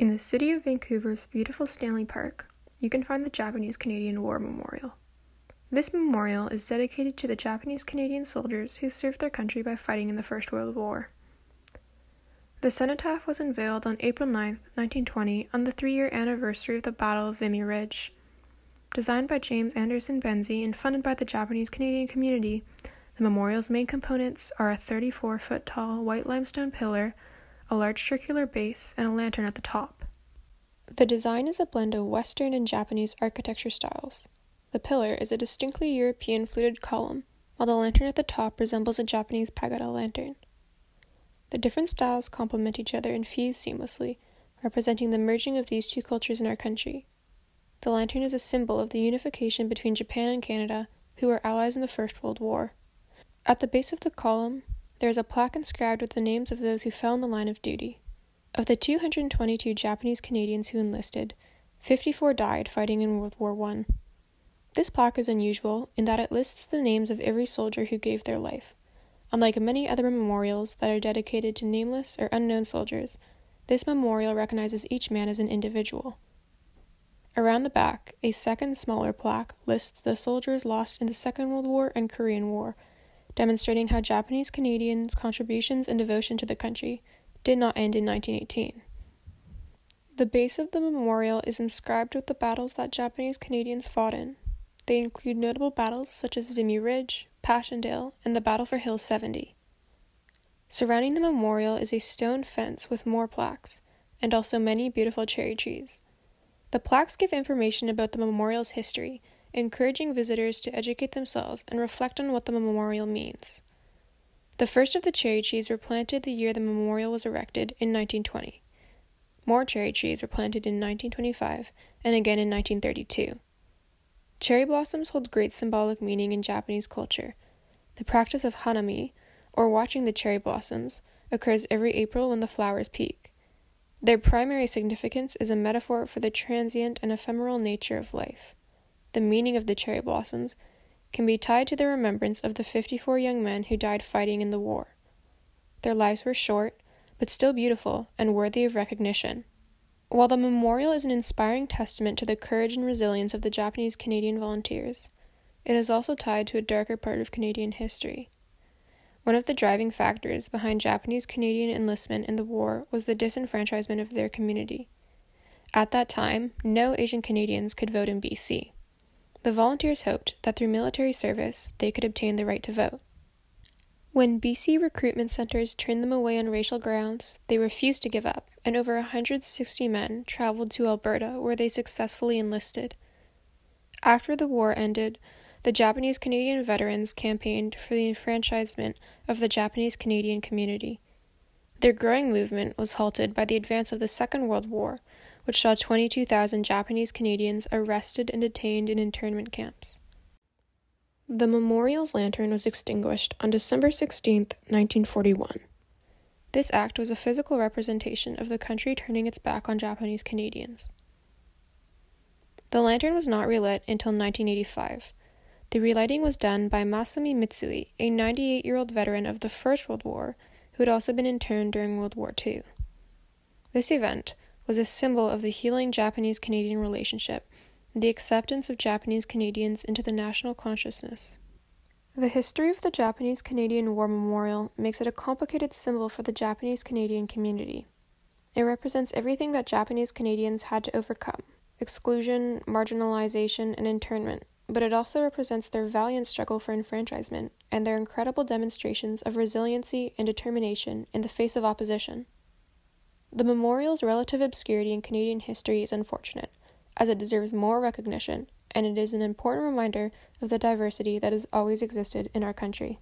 In the city of Vancouver's beautiful Stanley Park, you can find the Japanese Canadian War Memorial. This memorial is dedicated to the Japanese Canadian soldiers who served their country by fighting in the First World War. The cenotaph was unveiled on April 9, 1920, on the three year anniversary of the Battle of Vimy Ridge. Designed by James Anderson Benzie and funded by the Japanese Canadian community, the memorial's main components are a 34 foot tall white limestone pillar a large circular base, and a lantern at the top. The design is a blend of Western and Japanese architecture styles. The pillar is a distinctly European fluted column, while the lantern at the top resembles a Japanese pagoda lantern. The different styles complement each other and fuse seamlessly, representing the merging of these two cultures in our country. The lantern is a symbol of the unification between Japan and Canada, who were allies in the First World War. At the base of the column, there is a plaque inscribed with the names of those who fell in the line of duty. Of the 222 Japanese Canadians who enlisted, 54 died fighting in World War I. This plaque is unusual in that it lists the names of every soldier who gave their life. Unlike many other memorials that are dedicated to nameless or unknown soldiers, this memorial recognizes each man as an individual. Around the back, a second smaller plaque lists the soldiers lost in the Second World War and Korean War demonstrating how Japanese Canadians' contributions and devotion to the country did not end in 1918. The base of the memorial is inscribed with the battles that Japanese Canadians fought in. They include notable battles such as Vimy Ridge, Passchendaele, and the Battle for Hill 70. Surrounding the memorial is a stone fence with more plaques, and also many beautiful cherry trees. The plaques give information about the memorial's history encouraging visitors to educate themselves and reflect on what the memorial means. The first of the cherry trees were planted the year the memorial was erected in 1920. More cherry trees were planted in 1925 and again in 1932. Cherry blossoms hold great symbolic meaning in Japanese culture. The practice of hanami, or watching the cherry blossoms, occurs every April when the flowers peak. Their primary significance is a metaphor for the transient and ephemeral nature of life the meaning of the cherry blossoms, can be tied to the remembrance of the 54 young men who died fighting in the war. Their lives were short, but still beautiful and worthy of recognition. While the memorial is an inspiring testament to the courage and resilience of the Japanese Canadian volunteers, it is also tied to a darker part of Canadian history. One of the driving factors behind Japanese Canadian enlistment in the war was the disenfranchisement of their community. At that time, no Asian Canadians could vote in BC. The volunteers hoped that through military service they could obtain the right to vote. When BC recruitment centers turned them away on racial grounds, they refused to give up, and over 160 men traveled to Alberta where they successfully enlisted. After the war ended, the Japanese Canadian veterans campaigned for the enfranchisement of the Japanese Canadian community. Their growing movement was halted by the advance of the Second World War, which saw 22,000 Japanese Canadians arrested and detained in internment camps. The memorial's lantern was extinguished on December 16, 1941. This act was a physical representation of the country turning its back on Japanese Canadians. The lantern was not relit until 1985. The relighting was done by Masumi Mitsui, a 98 year old veteran of the First World War who had also been interned during World War II. This event, was a symbol of the healing Japanese Canadian relationship, the acceptance of Japanese Canadians into the national consciousness. The history of the Japanese Canadian War Memorial makes it a complicated symbol for the Japanese Canadian community. It represents everything that Japanese Canadians had to overcome exclusion, marginalization, and internment, but it also represents their valiant struggle for enfranchisement and their incredible demonstrations of resiliency and determination in the face of opposition. The memorial's relative obscurity in Canadian history is unfortunate, as it deserves more recognition, and it is an important reminder of the diversity that has always existed in our country.